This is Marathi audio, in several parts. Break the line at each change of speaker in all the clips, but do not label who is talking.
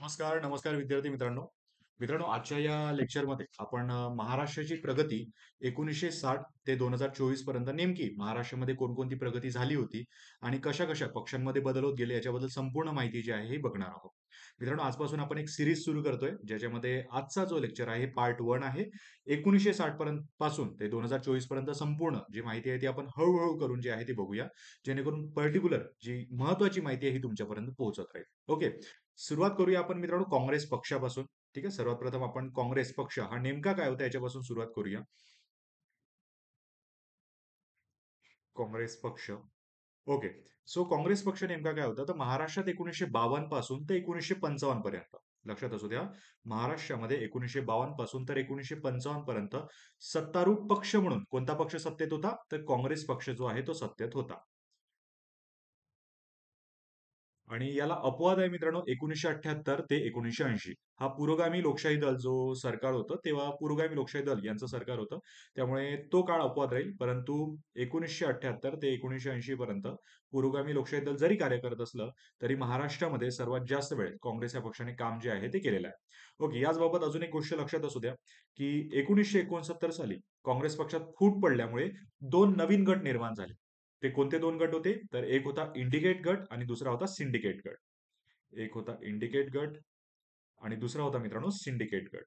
नमस्कार, नमस्कार विद्यार्थी मित्रांनो. मित्रांनो आजच्या या लेक्चरमध्ये आपण महाराष्ट्राची प्रगती 1960 ते 2024 पर्यंत नेमकी महाराष्ट्रामध्ये कोणकोणती प्रगती झाली होती आणि कशा-कशा पक्षांमध्ये बदल होत गेले याच्याबद्दल संपूर्ण माहिती जी आहे ही बघणार आहोत. मित्रांनो आजपासून आपण एक सिरीज सुरू करतोय ज्याच्यामध्ये आजचा जो लेक्चर आहे पार्ट वन आहे. 1960 पर्यंत पासून ते 2024 पर्यंत संपूर्ण जी माहिती आहे ती आपण हळूहळू करून जी आहे ती बघूया. जेणेकरून पर्टिक्युलर जी महत्वाची माहिती आहे ही तुमच्यापर्यंत पोहोचत राहील. ओके. सुरुवात करूया आपण मित्रांनो काँग्रेस पक्षापासून. ठीक आहे. सर्वात प्रथम आपण काँग्रेस पक्ष हा नेमका काय होता याच्यापासून सुरुवात करूया. काँग्रेस पक्ष. ओके. सो काँग्रेस पक्ष नेमका काय होता? तर महाराष्ट्रात 1952 पासून ते 1955 पर्यंत. लक्षात असू द्या. महाराष्ट्रामध्ये 1952 पासून तर 1955 पर्यंत सत्तारूढ पक्ष म्हणून कोणता पक्ष सत्तेत होता? तर काँग्रेस पक्ष जो आहे तो सत्तेत होता. आणि याला अपवाद आहे मित्रांनो 1978 ते 1980 हा पुरोगामी लोकशाही दल जो सरकार होतं तेव्हा पुरोगामी लोकशाही दल यांचं सरकार होतं. त्यामुळे तो काळ अपवाद राहील परंतु 1978 ते 1980 पर्यंत पुरोगामी लोकशाही दल जरी कार्य करत असलं तरी महाराष्ट्रामध्ये सर्वात जास्त वेळ काँग्रेस या पक्षाने काम जे आहे ते केलेलं आहे. ओके याचबाबत अजून एक गोष्ट लक्षात असू द्या की एकोणीसशे एकोणसत्तर साली काँग्रेस पक्षात फूट पडल्यामुळे दोन नवीन गट निर्माण झाले. ते कोणते दोन गट होते? तर एक होता इंडिकेट गट आणि दुसरा होता सिंडिकेट गट. एक होता इंडिकेट गट आणि दुसरा होता मित्रांनो सिंडिकेट गट.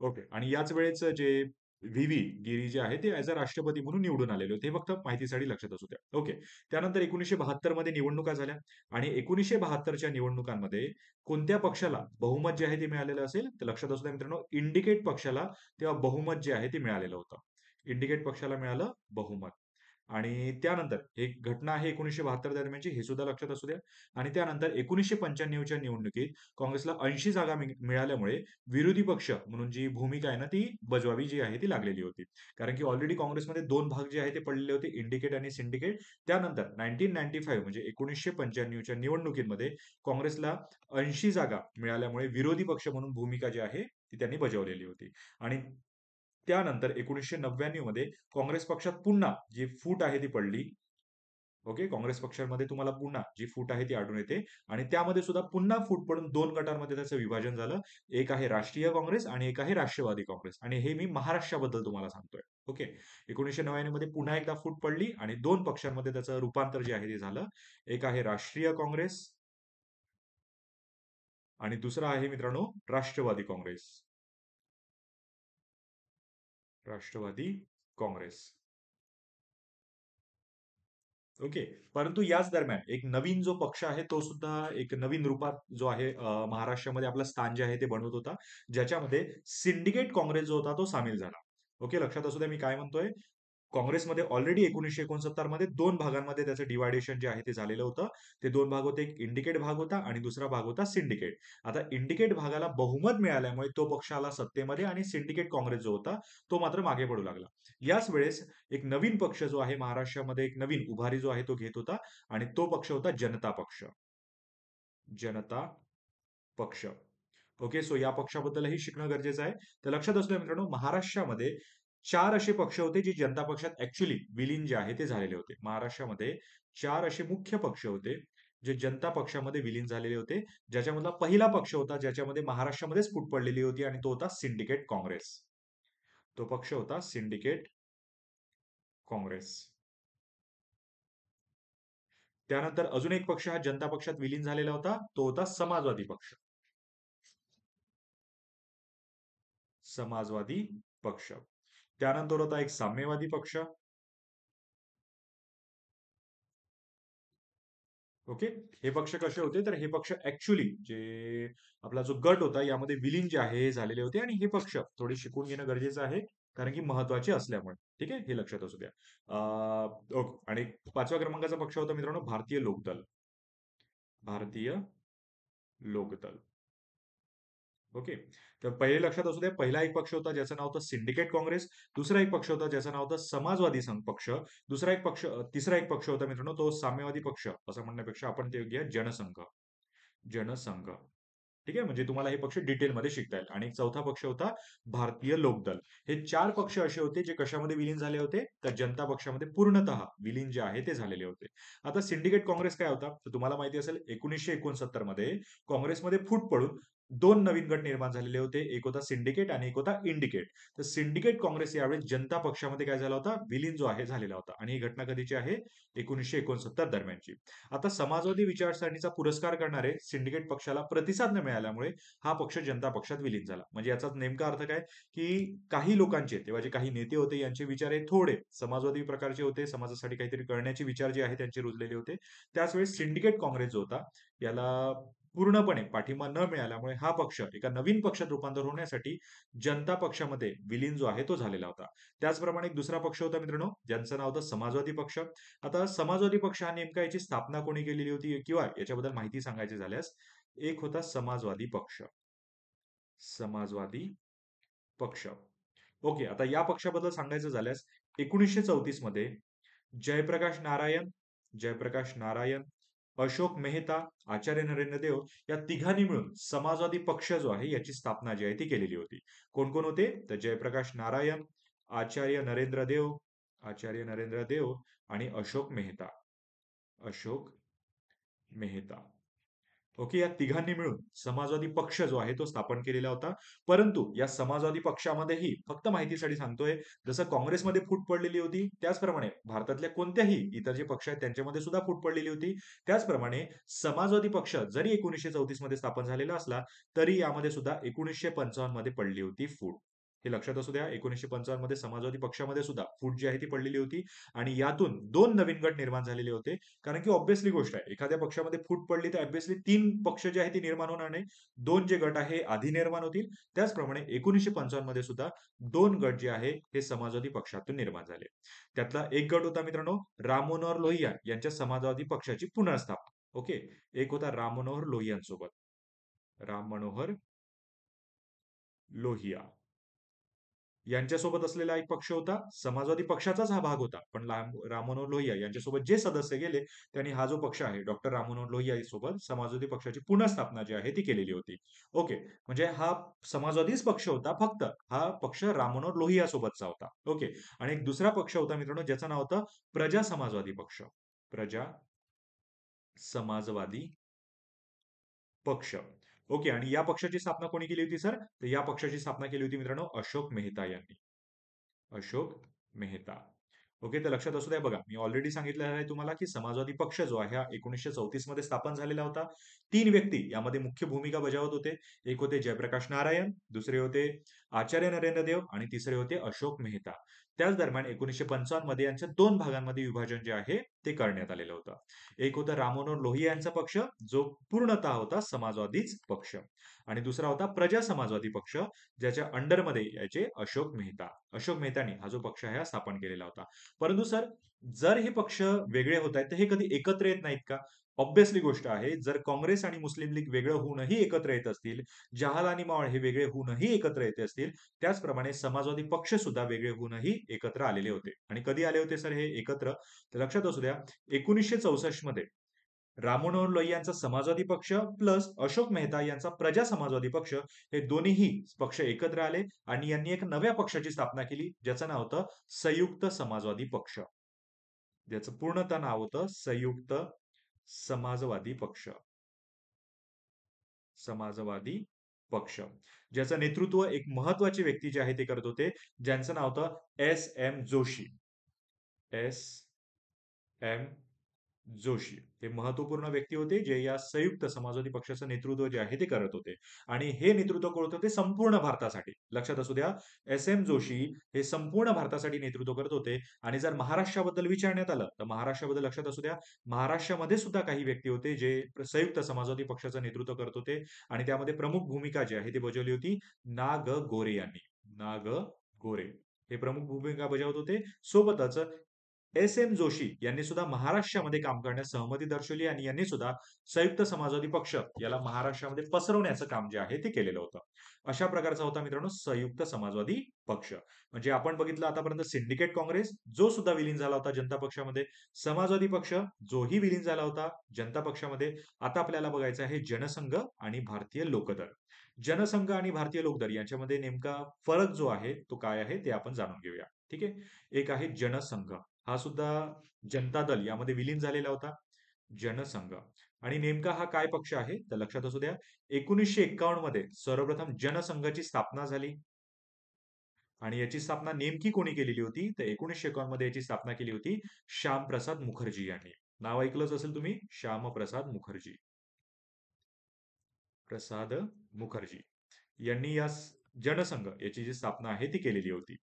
ओके. आणि याच वेळेचं जे व्ही व्ही गिरी जे आहे ते ऍज अ राष्ट्रपती म्हणून निवडून आलेले होते. हे फक्त माहितीसाठी लक्षात असू द्या. ओके. त्यानंतर एकोणीसशे बहात्तरमध्ये निवडणुका झाल्या आणि एकोणीसशे बहात्तरच्या निवडणुकांमध्ये कोणत्या पक्षाला बहुमत जे आहे ते मिळालेलं असेल? तर लक्षात असू द्या मित्रांनो इंडिकेट पक्षाला तेव्हा बहुमत जे आहे ते मिळालेलं होतं. इंडिकेट पक्षाला मिळालं बहुमत. आणि त्यानंतर एक घटना आहे एकोणीसशे बहात्तर दरम्यानची हे सुद्धा लक्षात असू द्या. आणि त्यानंतर एकोणीसशे पंच्याण्णवच्या निवडणुकीत काँग्रेसला ऐंशी जागा मिळाल्यामुळे विरोधी पक्ष म्हणून जी भूमिका आहे ना ती बजवावी जी आहे ती लागलेली होती. कारण की ऑलरेडी काँग्रेसमध्ये दोन भाग जे आहे ते पडलेले होते इंडिकेट आणि सिंडिकेट त्यानंतर नाईन्टीन नाईन्टी फाईव्ह म्हणजे एकोणीसशे पंच्याण्णवच्या निवडणुकीमध्ये काँग्रेसला ऐंशी जागा मिळाल्यामुळे विरोधी पक्ष म्हणून भूमिका जी आहे ती त्यांनी बजावलेली होती. आणि त्यानंतर एकोणीसशे नव्याण्णवमध्ये काँग्रेस पक्षात पुन्हा जी फूट आहे ती पडली. ओके? काँग्रेस पक्षामध्ये तुम्हाला पुन्हा जी फूट आहे ती आढळून येते. आणि त्यामध्ये सुद्धा पुन्हा फूट पडून दोन गटांमध्ये त्याचं विभाजन झालं. एक आहे राष्ट्रीय काँग्रेस आणि एक आहे राष्ट्रवादी काँग्रेस. आणि हे मी महाराष्ट्राबद्दल तुम्हाला सांगतोय. ओके? एकोणीसशे नव्याण्णवमध्ये पुन्हा एकदा फूट पडली आणि दोन पक्षांमध्ये त्याचं रूपांतर जे आहे ते झालं. एक आहे राष्ट्रीय काँग्रेस आणि दुसरा आहे मित्रांनो राष्ट्रवादी काँग्रेस. राष्ट्रवादी काँग्रेस. ओके परंतु याच दरम्यान एक नवीन जो पक्ष आहे तो सुद्धा एक नवीन रूपात जो आहे महाराष्ट्रामध्ये आपलं स्थान जे आहे ते बनवत होता ज्याच्यामध्ये सिंडिकेट काँग्रेस जो होता तो सामील झाला. ओके लक्षात असू द्या मी काय म्हणतोय. काँग्रेसमध्ये ऑलरेडी एकोणीसशे एकोणसत्तरमध्ये दोन भागांमध्ये त्याचं डिवायडेशन जे आहे ते झालेलं होतं. ते दोन भाग होते एक इंडिकेट भाग होता आणि दुसरा भाग होता सिंडिकेट आता इंडिकेट भागाला बहुमत मिळाल्यामुळे तो पक्ष आला सत्तेमध्ये आणि सिंडिकेट काँग्रेस जो होता तो मात्र मागे पडू लागला. याच वेळेस एक नवीन पक्ष जो आहे महाराष्ट्रामध्ये एक नवीन उभारी जो आहे तो घेत होता आणि तो पक्ष होता जनता पक्ष. जनता पक्ष. ओके सो या पक्षाबद्दलही शिकणं गरजेचं आहे. तर लक्षात असतोय मित्रांनो महाराष्ट्रामध्ये चार असे पक्ष होते जे जनता पक्षात ऍक्च्युली विलीन जे आहे ते झालेले होते. महाराष्ट्रामध्ये चार असे मुख्य पक्ष होते जे जनता पक्षामध्ये विलीन झालेले होते. ज्याच्यामधला पहिला पक्ष होता ज्याच्यामध्ये महाराष्ट्रामध्येच फूट पडलेली होती आणि तो होता सिंडिकेट काँग्रेस. तो पक्ष होता सिंडिकेट काँग्रेस. त्यानंतर अजून एक पक्ष हा जनता पक्षात विलीन झालेला होता. तो होता समाजवादी पक्ष. समाजवादी पक्ष. त्यानंतर होता एक साम्यवादी पक्ष. ओके? हे पक्ष कसे होते? तर हे पक्ष ऍक्च्युली जे आपला जो गट होता यामध्ये विलीन जे आहे हे झालेले होते आणि हे पक्ष थोडे शिकून घेणं गरजेचं आहे कारण की महत्त्वाचे असल्यामुळे. ठीक आहे? हे लक्षात असू द्या. ओके. आणि पाचव्या क्रमांकाचा पक्ष होता मित्रांनो भारतीय लोकदल. भारतीय लोकदल. ओके. तर पहिले लक्षात असू द्या पहिला एक पक्ष होता ज्याचं नाव होतं सिंडिकेट काँग्रेस दुसरा एक पक्ष होता ज्याचं नाव होतं समाजवादी पक्ष दुसरा एक पक्ष तिसरा एक पक्ष होता मित्रांनो तो साम्यवादी पक्ष. असं म्हणण्यापेक्षा आपण ते घ्या जनसंघ. जनसंघ. ठीक आहे? म्हणजे तुम्हाला हे पक्ष डिटेलमध्ये शिकता येईल. आणि चौथा पक्ष होता भारतीय लोकदल. हे चार पक्ष असे होते जे कशामध्ये विलीन झाले होते? तर जनता पक्षामध्ये पूर्णतः विलीन जे आहे ते झालेले होते. आता सिंडिकेट काँग्रेस काय होता? तर तुम्हाला माहिती असेल एकोणीसशे एकोणसत्तरमध्ये काँग्रेसमध्ये फूट पडून दोन नवीन गट निर्माण झालेले होते. एक होता सिंडिकेट आणि एक होता इंडिकेट तर सिंडिकेट काँग्रेस यावेळी जनता पक्षामध्ये काय झाला होता? विलीन जो आहे झालेला होता. आणि ही घटना कधीची आहे? एकोणीसशे एकोणसत्तर दरम्यानची. आता समाजवादी विचारसरणीचा पुरस्कार करणारे सिंडिकेट पक्षाला प्रतिसाद न मिळाल्यामुळे हा पक्ष जनता पक्षात विलीन झाला. म्हणजे याचा नेमका अर्थ काय? की काही लोकांचे तेव्हा जे काही नेते होते यांचे विचार हे थोडे समाजवादी प्रकारचे होते. समाजासाठी काहीतरी करण्याचे विचार जे आहे त्यांचे रुजलेले होते. त्याच वेळेस सिंडिकेट काँग्रेस जो होता याला पूर्णपणे पाठिंबा न मिळाल्यामुळे हा पक्ष एका नवीन पक्षात रूपांतर होण्यासाठी जनता पक्षामध्ये विलीन जो आहे तो झालेला होता. त्याचप्रमाणे एक दुसरा पक्ष होता मित्रांनो ज्यांचं नाव होतं समाजवादी पक्ष. आता समाजवादी पक्ष हा नेमका याची स्थापना कोणी केलेली होती किंवा याच्याबद्दल माहिती सांगायची झाल्यास एक होता समाजवादी पक्ष. समाजवादी पक्ष. ओके आता या पक्षाबद्दल सांगायचं झाल्यास एकोणीसशे चौतीसमध्ये जयप्रकाश नारायण जयप्रकाश नारायण अशोक मेहता आचार्य नरेंद्र देव या तिघांनी मिळून समाजवादी पक्ष जो आहे याची स्थापना जी आहे ती केलेली होती. कोण कोण होते? तर जयप्रकाश नारायण आचार्य नरेंद्र देव आचार्य नरेंद्र देव आणि अशोक मेहता. अशोक मेहता. ओके या तिघांनी मिळून समाजवादी पक्ष जो आहे तो स्थापन केलेला होता. परंतु या समाजवादी पक्षामध्येही फक्त माहितीसाठी सांगतोय जसं काँग्रेसमध्ये फूट पडलेली होती त्याचप्रमाणे भारतातल्या कोणत्याही इतर जे पक्ष आहेत त्यांच्यामध्ये सुद्धा फूट पडलेली होती. त्याचप्रमाणे समाजवादी पक्ष जरी एकोणीसशे चौतीसमध्ये स्थापन झालेला असला तरी यामध्ये सुद्धा एकोणीसशे पंचावन्नमध्ये पडली होती फूट. हे लक्षात असू द्या. एकोणीसशे पंचावन्नमध्ये समाजवादी पक्षामध्ये सुद्धा फूट जी आहे ती पडलेली होती आणि यातून दोन नवीन गट निर्माण झालेले होते. कारण की ऑब्व्हियसली गोष्ट आहे. एखाद्या पक्षामध्ये फूट पडली तर ऑब्व्हियसली तीन पक्ष जे आहे ते निर्माण होणार नाही. दोन जे गट आहे आधी निर्माण होतील. त्याचप्रमाणे एकोणीसशे पंचावन्नमध्ये सुद्धा दोन गट जे आहे हे समाजवादी पक्षातून निर्माण झाले. त्यातला एक गट होता मित्रांनो राम मनोहर लोहिया यांच्या समाजवादी पक्षाची पुनर्स्थापना. ओके? एक होता राम मनोहर लोहियांसोबत. राम मनोहर लोहिया. यांच्यासोबत असलेला एक पक्ष होता. समाजवादी पक्षाचाच हा भाग होता. पण राममनोहर लोहिया यांच्यासोबत जे सदस्य गेले त्यांनी हा जो पक्ष आहे डॉक्टर राममनोहर लोहिया सोबत समाजवादी पक्षाची पुनर्स्थापना जी आहे ती केलेली होती. ओके. म्हणजे हा समाजवादीच पक्ष होता फक्त. हा पक्ष राममनोहर लोहिया सोबतचा होता. ओके. आणि एक दुसरा पक्ष होता मित्रांनो ज्याचं नाव होतं प्रजा समाजवादी पक्ष. प्रजा समाजवादी पक्ष. ओके आणि या पक्षाची स्थापना कोणी केली होती सर? तर या पक्षाची स्थापना केली होती मित्रांनो अशोक मेहता यांनी. अशोक मेहता. ओके तर लक्षात असू द्या बघा मी ऑलरेडी सांगितलं आहे तुम्हाला की समाजवादी पक्ष जो आहे हा एकोणीसशे चौतीसमध्ये स्थापन झालेला होता. तीन व्यक्ती यामध्ये मुख्य भूमिका बजावत होते. एक होते जयप्रकाश नारायण दुसरे होते आचार्य नरेंद्र देव आणि तिसरे होते अशोक मेहता. त्याच दरम्यान एकोणीसशे पंचावन्नमध्ये यांच्या दोन भागांमध्ये विभाजन जे आहे ते करण्यात आलेलं होतं. एक होता राममनोहर लोहिया यांचा पक्ष जो पूर्णतः होता समाजवादीच पक्ष. आणि दुसरा होता प्रजा समाजवादी पक्ष ज्याच्या अंडरमध्ये याचे अशोक मेहता. अशोक मेहतानी हा जो पक्ष आहे हा स्थापन केलेला होता. परंतु सर जर हे पक्ष वेगळे होत आहेत तर हे कधी एकत्र येत नाहीत का? ऑब्व्हियसली गोष्ट आहे जर काँग्रेस आणि मुस्लिम लीग वेगळं होऊनही एकत्र येत असतील जहाल आणि मावळ हे वेगळे होऊनही एकत्र येत असतील त्याचप्रमाणे समाजवादी पक्ष सुद्धा वेगळे होऊनही एकत्र आलेले होते. आणि कधी आले होते सर हे एकत्र? तर लक्षात असू द्या एकोणीसशे चौसष्टमध्ये राममनोहर लोहिया यांचा समाजवादी पक्ष प्लस अशोक मेहता यांचा प्रजा समाजवादी पक्ष हे दोन्हीही पक्ष एकत्र आले आणि यांनी एक नव्या पक्षाची स्थापना केली ज्याचं नाव होतं संयुक्त समाजवादी पक्ष. ज्याचं पूर्णतः नाव होतं संयुक्त समाजवादी पक्ष. समाजवादी पक्ष. ज्याचं नेतृत्व एक महत्त्वाचे व्यक्ती जे आहे ते करत होते ज्यांचं नाव होतं S M Joshi. S M Joshi हे महत्त्वपूर्ण व्यक्ती होते जे या संयुक्त समाजवादी पक्षाचं नेतृत्व जे आहे ते करत होते. आणि हे नेतृत्व करत होते संपूर्ण भारतासाठी. लक्षात असू द्या एस एम जोशी हे संपूर्ण भारतासाठी नेतृत्व करत होते. आणि जर महाराष्ट्राबद्दल विचारण्यात आलं तर महाराष्ट्राबद्दल लक्षात असू द्या महाराष्ट्रामध्ये सुद्धा काही व्यक्ती होते जे संयुक्त समाजवादी पक्षाचं नेतृत्व करत होते. आणि त्यामध्ये प्रमुख भूमिका जी आहे ती बजावली होती नाग गोरे यांनी. नाग गोरे हे प्रमुख भूमिका बजावत होते. सोबतच एस एम जोशी यांनी सुद्धा महाराष्ट्रामध्ये काम करण्यास सहमती दर्शवली आणि यांनी सुद्धा संयुक्त समाजवादी पक्ष याला महाराष्ट्रामध्ये पसरवण्याचं काम जे आहे ते केलेलं होतं. अशा प्रकारचा होता मित्रांनो संयुक्त समाजवादी पक्ष. म्हणजे आपण बघितलं आतापर्यंत सिंडिकेट काँग्रेस जो सुद्धा विलीन झाला होता जनता पक्षामध्ये. समाजवादी पक्ष जोही विलीन झाला होता जनता पक्षामध्ये. आता आपल्याला बघायचं आहे जनसंघ आणि भारतीय लोकदल. जनसंघ आणि भारतीय लोकदल यांच्यामध्ये नेमका फरक जो आहे तो काय आहे ते आपण जाणून घेऊया. ठीक आहे? एक आहे जनसंघ. हा सुद्धा जनता दल यामध्ये विलीन झालेला होता जनसंघ. आणि नेमका हा काय पक्ष आहे? तर लक्षात असू द्या एकोणीसशे एक्कावन्नमध्ये सर्वप्रथम जनसंघाची स्थापना झाली. आणि याची स्थापना नेमकी कोणी केलेली होती? तर एकोणीसशे एकावन्नमध्ये याची स्थापना केली होती श्यामप्रसाद मुखर्जी यांनी. नाव ऐकलंच असेल तुम्ही? श्यामप्रसाद मुखर्जी. प्रसाद मुखर्जी. यांनी या जनसंघ याची जी स्थापना आहे ती केलेली होती.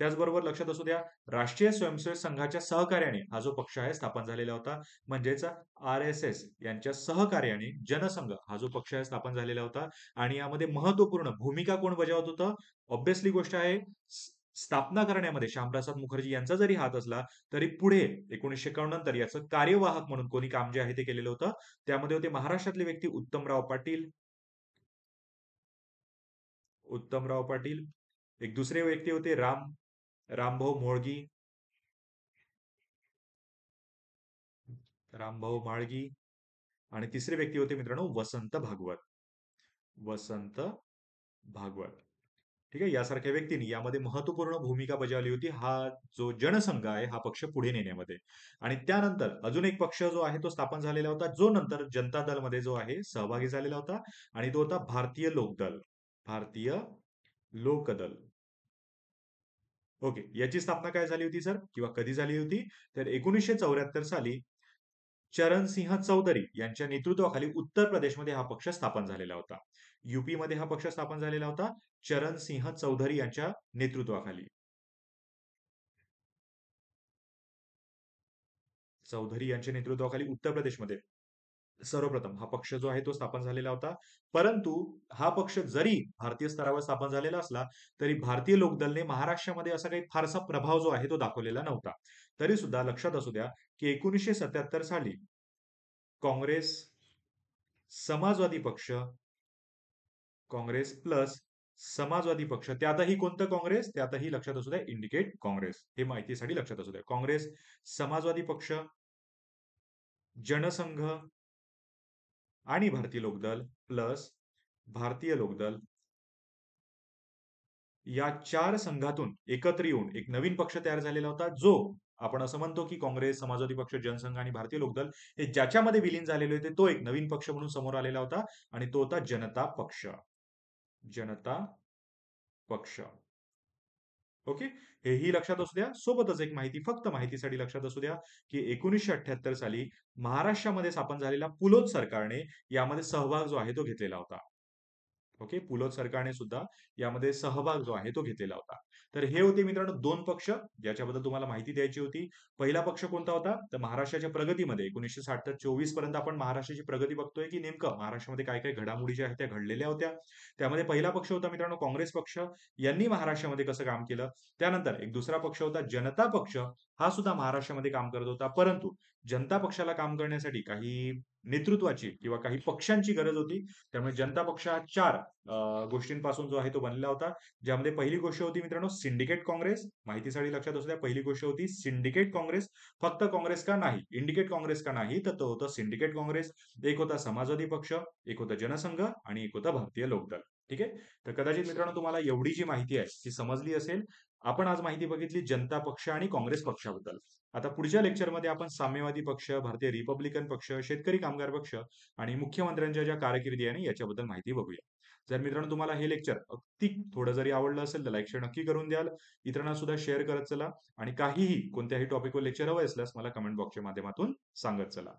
त्याचबरोबर लक्षात असू द्या राष्ट्रीय स्वयंसेवक संघाच्या सहकार्याने हा जो पक्ष आहे स्थापन झालेला होता म्हणजेच आर एस एस यांच्या सहकार्याने जनसंघ हा जो पक्ष आहे स्थापन झालेला होता. आणि यामध्ये महत्त्वपूर्ण भूमिका कोण बजावत होतं? ऑब्विसली गोष्ट आहे स्थापना करण्यामध्ये श्यामप्रसाद मुखर्जी यांचा जरी हात असला तरी पुढे एकोणीसशे एकावन्न नंतर याचं कार्यवाहक म्हणून कोणी काम जे आहे ते केलेलं होतं. त्यामध्ये होते महाराष्ट्रातले व्यक्ती उत्तमराव पाटील उत्तमराव पाटील एक दुसरे व्यक्ती होते राम रामभाऊ मोळगी. रामभाऊ माळगी आणि तिसरे व्यक्ती होते मित्रांनो वसंत भागवत. वसंत भागवत. ठीक आहे यासारख्या व्यक्तींनी यामध्ये महत्त्वपूर्ण भूमिका बजावली होती. हा जो जनसंघ आहे हा पक्ष पुढे नेण्यामध्ये. आणि त्यानंतर अजून एक पक्ष जो आहे तो स्थापन झालेला होता. जो नंतर जनता दलमध्ये जो आहे सहभागी झालेला होता. आणि तो होता भारतीय लोकदल. भारतीय लोकदल. ओके याची स्थापना काय झाली होती सर? किंवा कधी झाली होती? तर एकोणीसशे चौऱ्याहत्तर साली चरणसिंह चौधरी यांच्या नेतृत्वाखाली उत्तर प्रदेशमध्ये हा पक्ष स्थापन झालेला होता. यूपी मध्ये हा पक्ष स्थापन झालेला होता चरणसिंह चौधरी यांच्या नेतृत्वाखाली. चौधरी यांच्या नेतृत्वाखाली उत्तर प्रदेशमध्ये. सर्वप्रथम हा पक्ष जो आहे तो स्थापन झालेला होता. परंतु हा पक्ष जरी भारतीय स्तरावर स्थापन झालेला असला तरी भारतीय लोकदलने महाराष्ट्रामध्ये असा काही फारसा प्रभाव जो आहे तो दाखवलेला नव्हता. तरी सुद्धा लक्षात असू द्या की एकोणीसशे सत्याहत्तर साली काँग्रेस समाजवादी पक्ष काँग्रेस प्लस समाजवादी पक्ष त्यातही कोणतं काँग्रेस? त्यातही लक्षात असू द्या इंडिकेट काँग्रेस. हे माहितीसाठी लक्षात असू द्या. काँग्रेस समाजवादी पक्ष जनसंघ आणि भारतीय लोकदल प्लस भारतीय लोकदल या चार संघातून एकत्र येऊन एक नवीन पक्ष तयार झालेला होता जो आपण असं म्हणतो की काँग्रेस समाजवादी पक्ष जनसंघ आणि भारतीय लोकदल हे ज्याच्यामध्ये विलीन झालेले होते तो एक नवीन पक्ष म्हणून समोर आलेला होता आणि तो होता जनता पक्ष. जनता पक्ष. ओके? हेही लक्षात असू द्या. सोबतच एक माहिती फक्त माहितीसाठी लक्षात असू द्या की एकोणीसशे अठ्ठ्याहत्तर साली महाराष्ट्रामध्ये स्थापन झालेल्या पुलोत सरकारने यामध्ये सहभाग जो आहे तो घेतलेला होता. ओके? पुलोत सरकारने सुद्धा यामध्ये सहभाग जो आहे तो घेतलेला होता. तर हे होते मित्रांनो दोन पक्ष ज्याच्याबद्दल तुम्हाला माहिती द्यायची होती. पहिला पक्ष कोणता होता? तर महाराष्ट्राच्या प्रगतीमध्ये. एकोणीसशे साठ तर चोवीसपर्यंत आपण महाराष्ट्राची प्रगती बघतोय की नेमकं महाराष्ट्रामध्ये काय काय घडामोडी ज्या आहेत त्या घडलेल्या होत्या. त्यामध्ये पहिला पक्ष होता मित्रांनो काँग्रेस पक्ष. यांनी महाराष्ट्रामध्ये कसं काम केलं? त्यानंतर एक दुसरा पक्ष होता जनता पक्ष. हा सुद्धा महाराष्ट्रामध्ये काम करत होता. परंतु जनता पक्षाला काम करण्यासाठी काही नेतृत्वाची किंवा काही पक्षांची गरज होती. त्यामुळे जनता पक्ष हा चार गोष्टींपासून जो आहे तो बनलेला होता. ज्यामध्ये पहिली गोष्ट होती मित्रांनो सिंडिकेट काँग्रेस माहितीसाठी लक्षात असू द्या पहिली गोष्ट होती सिंडिकेट काँग्रेस फक्त काँग्रेस का नाही इंडिकेट काँग्रेस का नाही तर तो होता सिंडिकेट काँग्रेस एक होता समाजवादी पक्ष एक होता जनसंघ आणि एक होता भारतीय लोकदल. ठीक आहे? तर कदाचित मित्रांनो तुम्हाला एवढी जी माहिती आहे ती समजली असेल आपण आज माहिती बघितली जनता पक्ष आणि काँग्रेस पक्षाबद्दल. आता पुढच्या लेक्चरमध्ये आपण साम्यवादी पक्ष भारतीय रिपब्लिकन पक्ष शेतकरी कामगार पक्ष आणि मुख्यमंत्र्यांच्या ज्या कारकिर्दी आहे याच्याबद्दल माहिती बघूया. जर मित्रांनो तुम्हाला हे लेक्चर अगदी थोडं जरी आवडलं असेल तर लाईक शेअर नक्की करून द्याल. इतरांना सुद्धा शेअर करत चला आणि काहीही कोणत्याही टॉपिकवर लेक्चर हवं असल्यास मला कमेंट बॉक्सच्या माध्यमातून सांगत चला.